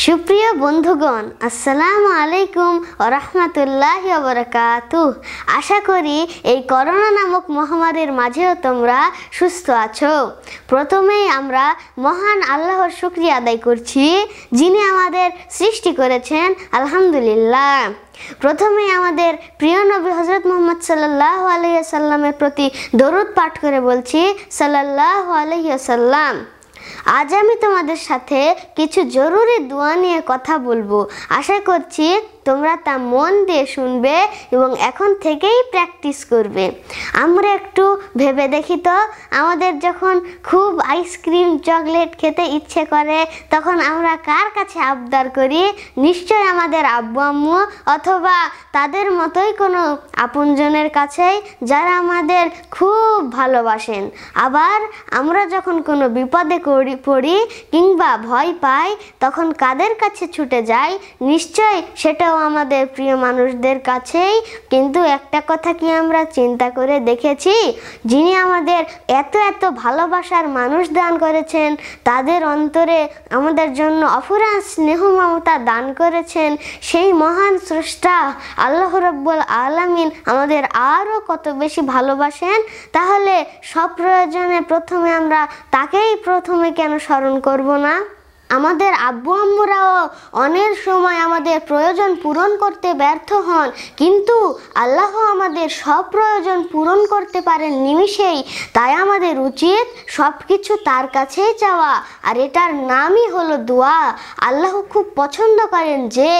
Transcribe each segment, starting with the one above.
সুপ্রিয় বন্ধুগণ, আসসালামু আলাইকুম ও রহমতুল্লাহ বরকাতু আশা করি এই করোনা নামক মহামারীর মাঝেও তোমরা সুস্থ আছো। প্রথমেই আমরা মহান আল্লাহর শুক্রিয়া আদায় করছি, যিনি আমাদের সৃষ্টি করেছেন, আলহামদুলিল্লাহ। প্রথমে আমাদের প্রিয় নবী হজরত মোহাম্মদ সাল্লাহ আলহিসাল্লামের প্রতি দরুদ পাঠ করে বলছি সাল্লাহ আলহিসাল্লাম আজ আমি তোমাদের সাথে কিছু জরুরি দোয়া নিয়ে কথা বলব। আশা করছি তোমরা তা মন দিয়ে শুনবে এবং এখন থেকেই প্র্যাকটিস করবে। আমরা একটু ভেবে দেখি তো, আমাদের যখন খুব আইসক্রিম চকলেট খেতে ইচ্ছে করে, তখন আমরা কার কাছে আবদার করি? নিশ্চয় আমাদের আব্বু, আম্মু অথবা তাদের মতোই কোনো আপনজনের কাছেই যারা আমাদের খুব ভালোবাসেন। আবার আমরা যখন কোনো বিপদে পড়ি কিংবা ভয় পাই, তখন কাদের কাছে ছুটে যাই? নিশ্চয় সেটাও আমাদের প্রিয় মানুষদের কাছেই। কিন্তু একটা কথা কি আমরা চিন্তা করে দেখেছি? যিনি আমাদের এত এত ভালোবাসার মানুষ দান করেছেন, তাদের অন্তরে আমাদের জন্য অফুরান স্নেহ মমতা দান করেছেন, সেই মহান স্রষ্টা আল্লাহ রব্বুল আলামিন আমাদের আরও কত বেশি ভালোবাসেন। তাহলে সব প্রয়োজনে প্রথমে আমরা তাকেই প্রথমে কেন স্মরণ করব না? আমাদের আব্বু আম্মুরাও অনেক সময় আমাদের প্রয়োজন পূরণ করতে ব্যর্থ হন। কিন্তু আল্লাহ আমাদের সব প্রয়োজন পূরণ করতে পারেন নিমিষেই। তাই আমাদের উচিত সব কিছু তার কাছেই চাওয়া। আর এটার নামই হলো দোয়া। আল্লাহ খুব পছন্দ করেন যে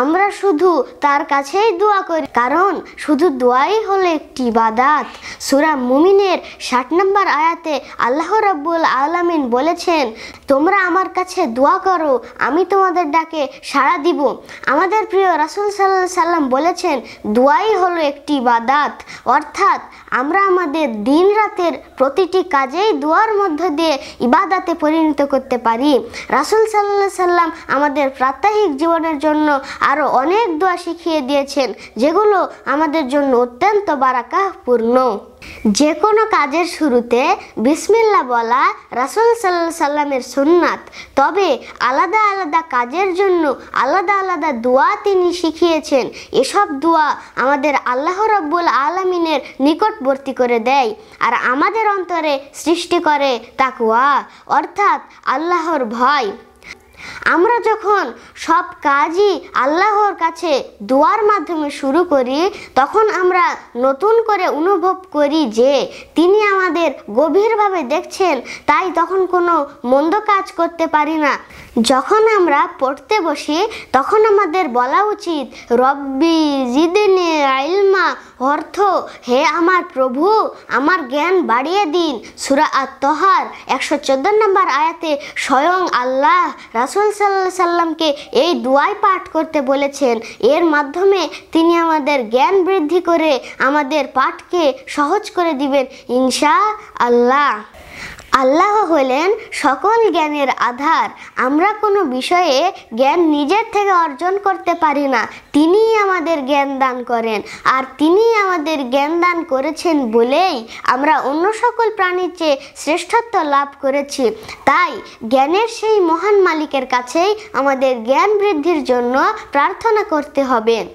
আমরা শুধু তার কাছেই দোয়া করি। কারণ শুধু দোয়াই হলো একটি বাদাত সুরা মুমিনের ষাট নম্বর আয়াতে আল্লাহ রাব্বুল আলামিন বলেছেন, তোমরা আমার কাছে দোয়া করো, আমি তোমাদের ডাকে সাড়া দিব। আমাদের প্রিয় রাসুল সাল্লাহ সাল্লাম বলেছেন, দোয়াই হলো একটি বাদাত অর্থাৎ আমরা আমাদের দিন রাতের প্রতিটি কাজেই দোয়ার মধ্য দিয়ে ইবাদাতে পরিণত করতে পারি। রাসুল সাল্লাহ সাল্লাম আমাদের প্রাত্যহিক জীবনের জন্য আরও অনেক দোয়া শিখিয়ে দিয়েছেন, যেগুলো আমাদের জন্য অত্যন্ত বারাকাপূর্ণ যে কোনো কাজের শুরুতে বিসমিল্লা বলা রাসুল সাল্লাহ সাল্লামের সুন্নাত, তবে আলাদা আলাদা কাজের জন্য আলাদা আলাদা দোয়া তিনি শিখিয়েছেন। এসব দোয়া আমাদের আল্লাহ রব্বুল আলমিনের নিকটবর্তী করে দেয় আর আমাদের অন্তরে সৃষ্টি করে তাকুয়া অর্থাৎ আল্লাহর ভয়। আমরা যখন সব কাজই আল্লাহর কাছে দোয়ার মাধ্যমে শুরু করি, তখন আমরা নতুন করে অনুভব করি যে তিনি আমাদের গভীরভাবে দেখছেন, তাই তখন কোনো মন্দ কাজ করতে পারি না। যখন আমরা পড়তে বসি, তখন আমাদের বলা উচিত, রব্বি জিদিনে আইলমা অর্থ, হে আমার প্রভু, আমার জ্ঞান বাড়িয়ে দিন। সুরা আত্মহার একশো চোদ্দ নম্বর আয়াতে স্বয়ং আল্লাহ রাসুল সাল্লাহ সাল্লামকে এই দুয়াই পাঠ করতে বলেছেন। এর মাধ্যমে তিনি আমাদের জ্ঞান বৃদ্ধি করে আমাদের পাঠকে সহজ করে দিবেন। ইনশা আল্লাহ। আল্লাহ হলেন সকল জ্ঞানের আধার। আমরা কোনো বিষয়ে জ্ঞান নিজের থেকে অর্জন করতে পারি না। তিনিই আমাদের জ্ঞান দান করেন। আর তিনি আমাদের জ্ঞান দান করেছেন বলেই আমরা অন্য সকল প্রাণীর চেয়ে শ্রেষ্ঠত্ব লাভ করেছি। তাই জ্ঞানের সেই মহান মালিকের কাছেই আমাদের জ্ঞান বৃদ্ধির জন্য প্রার্থনা করতে হবে।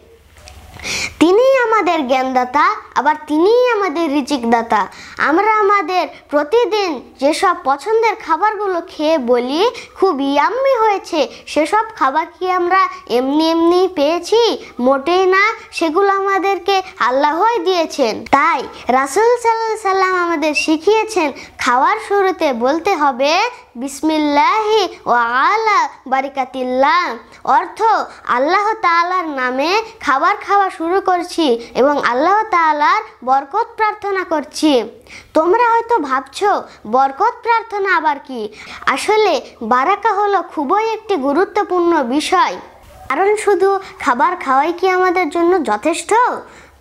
তিনিই আমাদের জ্ঞানদাতা, আবার তিনিই আমাদের রিচিকদাতা আমরা আমাদের প্রতিদিন যেসব পছন্দের খাবারগুলো খেয়ে বলি খুব ইয়াম্মি হয়েছে। সেসব খাবার কি আমরা এমনি এমনি পেয়েছি? মোটেই না, সেগুলো আমাদেরকে আল্লাহই দিয়েছেন। তাই রাসুল সাল্লাহ সাল্লাম আমাদের শিখিয়েছেন, খাওয়ার শুরুতে বলতে হবে, বিসমিল্লাহি ও আলা বারিকাতিল্লাহ। অর্থ, আল্লাহ তালার নামে খাবার খাওয়া শুরু করছি এবং আল্লাহ তালার বরকত প্রার্থনা করছি। তোমরা হয়তো ভাবছ, বরকত প্রার্থনা আবার কি? আসলে বারাকা হলো খুবই একটি গুরুত্বপূর্ণ বিষয়। কারণ শুধু খাবার খাওয়াই কি আমাদের জন্য যথেষ্ট?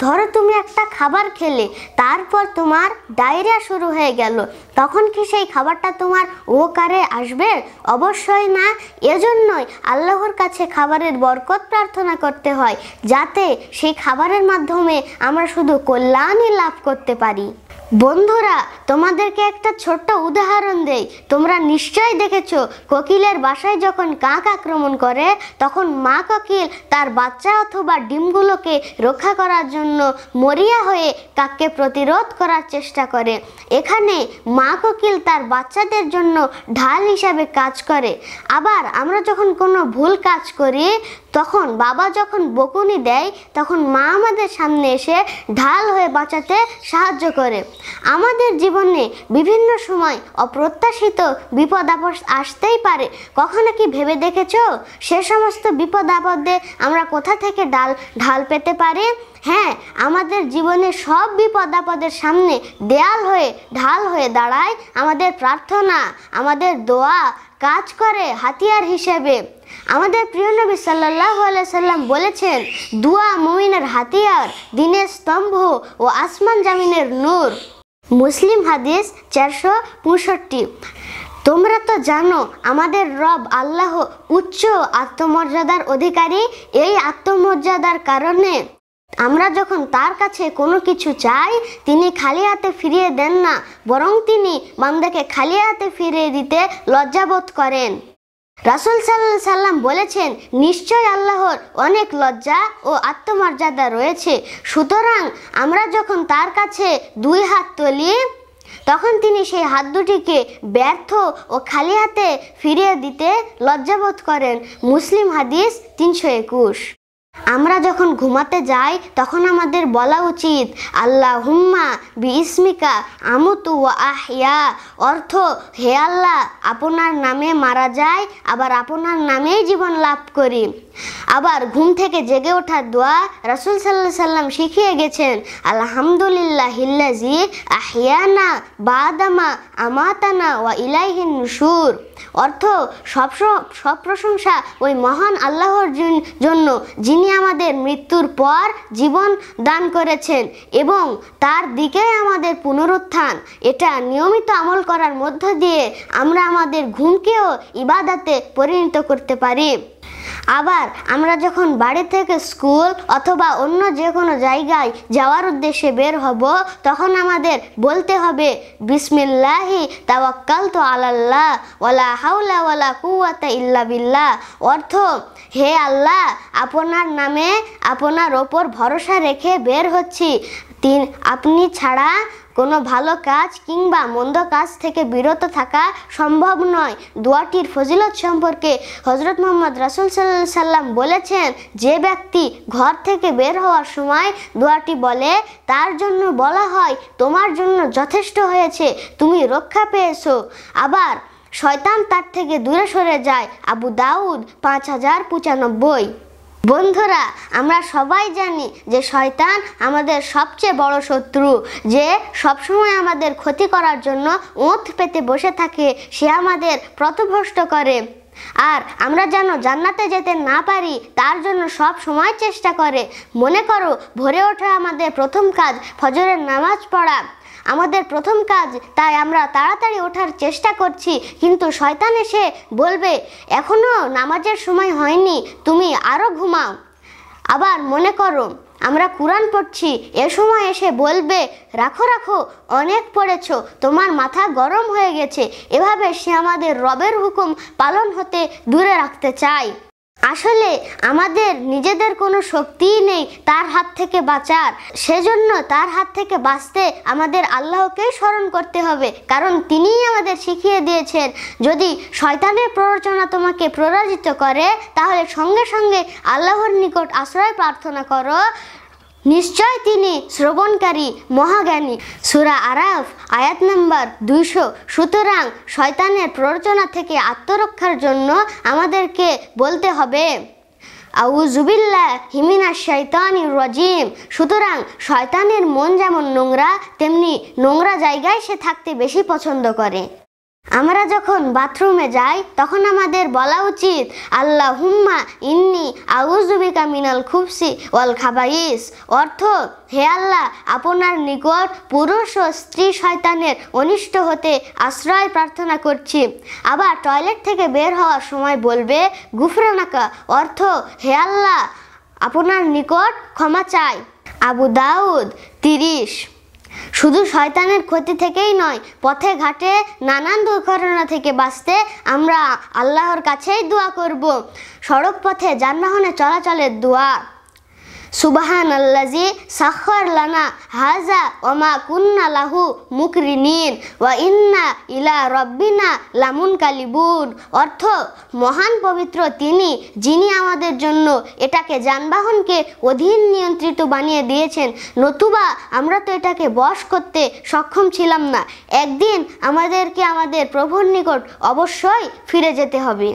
ধরো তুমি একটা খাবার খেলে, তারপর তোমার ডায়রিয়া শুরু হয়ে গেল, তখন কি সেই খাবারটা তোমার ও কারে আসবে? অবশ্যই না, এজন্যই আল্লাহর কাছে খাবারের বরকত প্রার্থনা করতে হয়, যাতে সেই খাবারের মাধ্যমে আমরা শুধু কল্যাণই লাভ করতে পারি। বন্ধুরা, তোমাদেরকে একটা ছোট্ট উদাহরণ দেই। তোমরা নিশ্চয়ই দেখেছ, কোকিলের বাসায় যখন কাক আক্রমণ করে, তখন মা কোকিল তার বাচ্চা অথবা ডিমগুলোকে রক্ষা করার জন্য মরিয়া হয়ে কাককে প্রতিরোধ করার চেষ্টা করে। এখানে মা কোকিল তার বাচ্চাদের জন্য ঢাল হিসাবে কাজ করে। আবার আমরা যখন কোনো ভুল কাজ করি, তখন বাবা যখন বকুনি দেয়, তখন মা আমাদের সামনে এসে ঢাল হয়ে বাঁচাতে সাহায্য করে। আমাদের জীবনে বিভিন্ন সময় অপ্রত্যাশিত বিপদ আপদ আসতেই পারে। কখনো কি ভেবে দেখেছ? সে সমস্ত বিপদ আপদে আমরা কোথা থেকে ডাল, ঢাল পেতে পারি? হ্যাঁ আমাদের জীবনে সব বিপদ আপদের সামনে দেয়াল হয়ে, ঢাল হয়ে দাঁড়ায় আমাদের প্রার্থনা, আমাদের দোয়া কাজ করে হাতিয়ার হিসেবে। আমাদের প্রিয় নবী সাল্লাহ সাল্লাম বলেছেন, দুয়া মুমিনের হাতিয়ার, দিনের স্তম্ভ ও আসমান জামিনের নূর। মুসলিম হাদিস চারশো পঁয়ষট্টি। তোমরা তো জানো, আমাদের রব আল্লাহ উচ্চ আত্মমর্যাদার অধিকারী, এই আত্মমর্যাদার কারণে। আমরা যখন তার কাছে কোনো কিছু চাই, তিনি খালি হাতে ফিরিয়ে দেন না, বরং তিনি বান্দাকে খালি হাতে ফিরিয়ে দিতে লজ্জাবোধ করেন। রাসুল সাল্লাহ সাল্লাম বলেছেন, নিশ্চয় আল্লাহর অনেক লজ্জা ও আত্মমর্যাদা রয়েছে। সুতরাং আমরা যখন তার কাছে দুই হাত তুলি, তখন তিনি সেই হাত দুটিকে ব্যর্থ ও খালি হাতে ফিরিয়ে দিতে লজ্জাবোধ করেন। মুসলিম হাদিস তিনশো একুশ। আমরা যখন ঘুমাতে যাই, তখন আমাদের বলা উচিত আল্লাহ হুম্মা বিস্মিকা আমুতু আহিয়া অর্থ, হে আল্লাহ, আপনার নামে মারা যায় আবার আপনার নামেই জীবন লাভ করি। আবার ঘুম থেকে জেগে ওঠার দোয়া রাসুল সাল্লাহ সাল্লাম শিখিয়ে গেছেন আলহামদুলিল্লাহ হিল্লাজি আহিয়ানা বাদামা আমাতানা ওয়া ইলাইহিন নুসুর অর্থ, সব সব প্রশংসা ওই মহান আল্লাহর জন্য যিনি আমাদের মৃত্যুর পর জীবন দান করেছেন এবং তার দিকে আমাদের পুনরুত্থান। এটা নিয়মিত আমল করার মধ্য দিয়ে আমরা আমাদের ঘুমকেও ইবাদাতে পরিণত করতে পারি। আবার আমরা যখন বাড়ি থেকে স্কুল অথবা অন্য যে কোনো জায়গায় যাওয়ার উদ্দেশ্যে বের হব, তখন আমাদের বলতে হবে, বিসমিল্লাহি তাওয়াক্কাল তো আলাল্লাহ, ওয়ালা হাউলা ওয়ালা কুয়াতা ইল্লা বিল্লাহ। অর্থ, হে আল্লাহ, আপনার নামে আপনার ওপর ভরসা রেখে বের হচ্ছি। তিন, আপনি ছাড়া কোনো ভালো কাজ কিংবা মন্দ কাজ থেকে বিরত থাকা সম্ভব নয়। দোয়াটির ফজিলত সম্পর্কে হজরত মোহাম্মদ রাসুল সাল্লাহ সাল্লাম বলেছেন, যে ব্যক্তি ঘর থেকে বের হওয়ার সময় দোয়াটি বলে, তার জন্য বলা হয়, তোমার জন্য যথেষ্ট হয়েছে, তুমি রক্ষা পেয়েছ। আবার, শয়তান তার থেকে দূরে সরে যায়। আবু দাউদ পাঁচ হাজার পঁচানব্বই। বন্ধুরা, আমরা সবাই জানি যে শয়তান আমাদের সবচেয়ে বড় শত্রু। যে সবসময় আমাদের ক্ষতি করার জন্য ওঁত পেতে বসে থাকে, সে আমাদের প্রতভষ্ট করে। আর আমরা যেন জান্নাতে যেতে না পারি, তার জন্য সব সময় চেষ্টা করে। মনে করো, ভরে ওঠা আমাদের প্রথম কাজ ফজরের নামাজ পড়া। আমাদের প্রথম কাজ, তাই আমরা তাড়াতাড়ি ওঠার চেষ্টা করছি। কিন্তু শয়তান এসে বলবে এখনও নামাজের সময় হয়নি, তুমি আরও ঘুমাও। আবার মনে করো, আমরা কোরআন পড়ছি, এ সময় এসে বলবে, রাখো রাখো, অনেক পড়েছ, তোমার মাথা গরম হয়ে গেছে, এভাবে সে আমাদের রবের হুকুম পালন হতে দূরে রাখতে চায় আসলে আমাদের নিজেদের কোনো শক্তিই নেই তার হাত থেকে বাঁচার। সেজন্য তার হাত থেকে বাঁচতে আমাদের আল্লাহকেই স্মরণ করতে হবে, কারণ তিনিই আমাদের শিখিয়ে দিয়েছেন, যদি শয়তানের প্ররোচনা তোমাকে প্ররোচিত করে, তাহলে সঙ্গে সঙ্গে আল্লাহর নিকট আশ্রয় প্রার্থনা করো। নিশ্চয় তিনি শ্রবণকারী, মহাজ্ঞানী। সুরা আরাফ, আয়াত নাম্বার দুইশো সুতরাং, শয়তানের প্ররোচনা থেকে আত্মরক্ষার জন্য আমাদেরকে বলতে হবে। আউজুবিল্লা হিমিনা শৈতানি রজিম। সুতরাং শয়তানের মন যেমন নোংরা, তেমনি নোংরা জায়গায় সে থাকতে বেশি পছন্দ করে। আমরা যখন বাথরুমে যাই, তখন আমাদের বলা উচিত আল্লাহ হুম্মা ইন্নি আউজুবিকা মিনাল খুবসি ওয়াল খাবাইস। অর্থ, হে আল্লাহ, আপনার নিকট পুরুষ ও স্ত্রী শয়তানের অনিষ্ট হতে আশ্রয় প্রার্থনা করছি। আবার টয়লেট থেকে বের হওয়ার সময় বলবে, গুফরানাকা। অর্থ, হে আল্লাহ, আপনার নিকট ক্ষমা চাই। আবু দাউদ তিরিশ। শুধু শয়তানের ক্ষতি থেকেই নয়, পথে ঘাটে নানান দুর্ঘটনা থেকে বাঁচতে আমরা আল্লাহর কাছেই দোয়া করব। সড়ক পথে যানবাহনে চলাচলের দোয়া। সুবাহান আল্লাজি সাখর লানা, হাজা ওমা কুন্না লাহু মুকরিনিন, ওয়া ইন্না ইলা রব্বিনা লামুন কালিবুন অর্থ, মহান পবিত্র তিনি, যিনি আমাদের জন্য এটাকে যানবাহনকে অধীন নিয়ন্ত্রিত বানিয়ে দিয়েছেন। নতুবা আমরা তো এটাকে বশ করতে সক্ষম ছিলাম না। একদিন আমাদেরকে আমাদের প্রভুর নিকট অবশ্যই ফিরে যেতে হবে।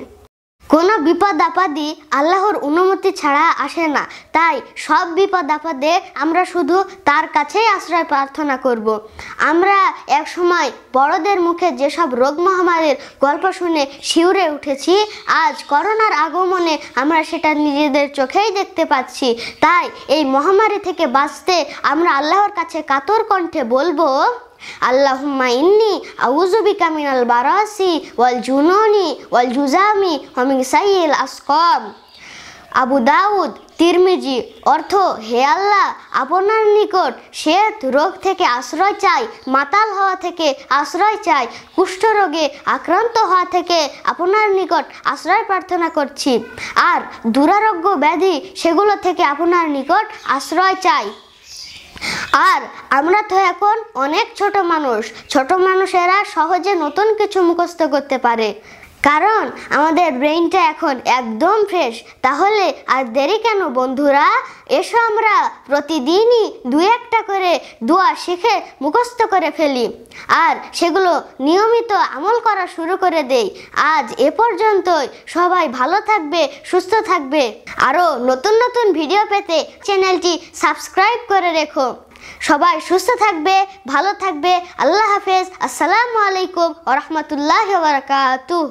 কোনো বিপদ আপদই আল্লাহর অনুমতি ছাড়া আসে না তাই সব বিপদ আপদে আমরা শুধু তার কাছেই আশ্রয় প্রার্থনা করব। আমরা এক সময় বড়দের মুখে যেসব রোগ মহামারীর গল্প শুনে শিউরে উঠেছি, আজ করোনার আগমনে আমরা সেটা নিজেদের চোখেই দেখতে পাচ্ছি তাই এই মহামারী থেকে বাঁচতে আমরা আল্লাহর কাছে কাতর কণ্ঠে বলব আল্লাহুম্মা ইন্নি আউযু বিকা মিনাল বারাসি ওয়াল জুনুনি ওয়াল জুজামি ওয়া মিন সাইয়িল আবু দাউদ, তিরমিজি, অর্থ, হে আল্লাহ, আপনার নিকট শ্বেত রোগ থেকে আশ্রয় চাই, মাতাল হওয়া থেকে আশ্রয় চাই কুষ্ঠরোগে আক্রান্ত হওয়া থেকে আপনার নিকট আশ্রয় প্রার্থনা করছি। আর দুরারোগ্য ব্যাধি সেগুলো থেকে আপনার নিকট আশ্রয় চাই। আর আমরা তো এখন অনেক ছোট মানুষ। ছোট মানুষেরা সহজে নতুন কিছু মুখস্থ করতে পারে। কারণ আমাদের ব্রেইনটা এখন একদম ফ্রেশ তাহলে আর দেরি কেন বন্ধুরা? এসো আমরা প্রতিদিনই দু একটা করে দোয়া শিখে মুখস্থ করে ফেলি। আর সেগুলো নিয়মিত আমল করা শুরু করে দেই। আজ এ পর্যন্তই। সবাই ভালো থাকবে, সুস্থ থাকবে। আরও নতুন নতুন ভিডিও পেতে চ্যানেলটি সাবস্ক্রাইব করে রেখো। সবাই সুস্থ থাকবে, ভালো থাকবে। আল্লাহ হাফেজ। আসসালামু আলাইকুম ওরহমতুল্লাহ বারকাতুহ।